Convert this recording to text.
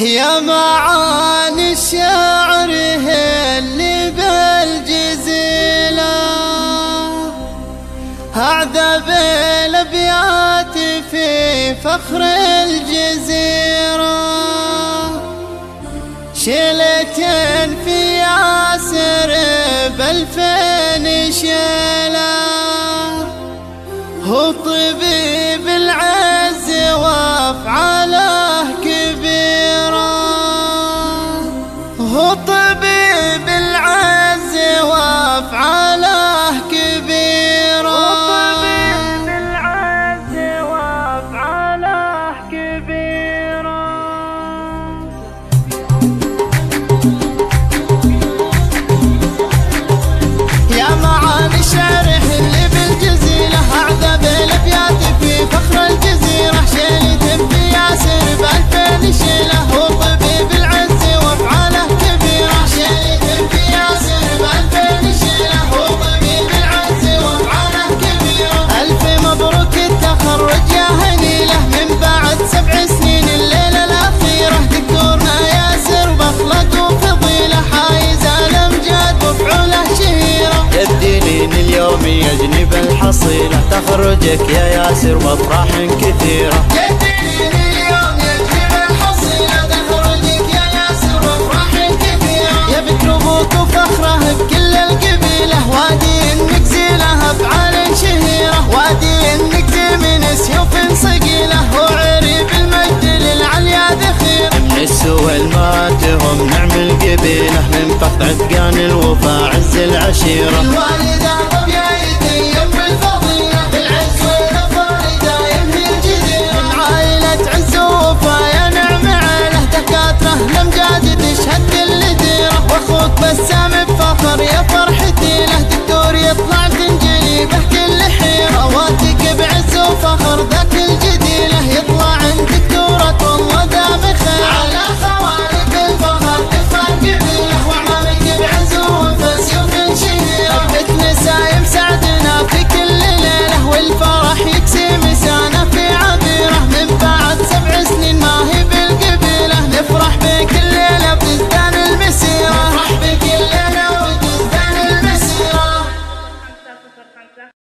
يا معاني الشعر اللي بالجزيلة. أعذب الأبيات في فخر الجزيرة. شيلتين في ياسر بألفين شيلة. هو طبيب العز هو الحصيلة. تخرجك يا ياسر بافراح كثيرة. يا أبوك وفخره القبيلة. وادي شهيرة. وادي من سيوف صقيلة وعريب المجد للعليا ذخيرة. نعم القبيلة. من فخ عتقان الوفا عز العشيرة. الوالدة صوت بسام الفخر يا